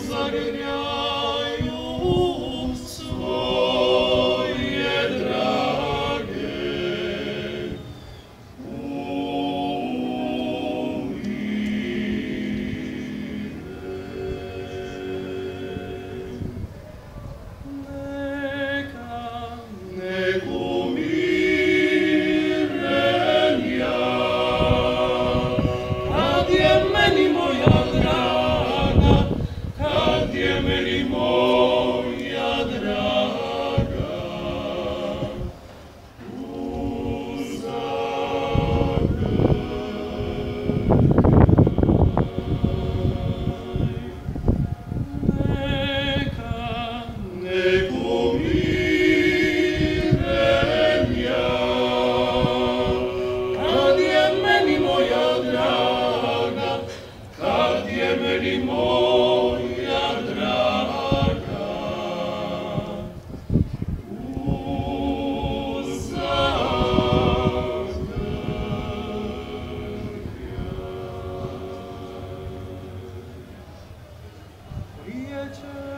Sagrada Kirche.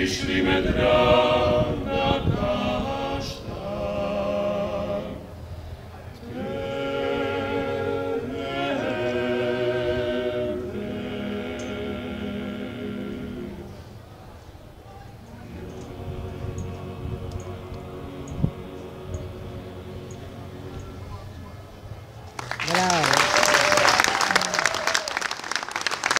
Mishni Medrach, Nat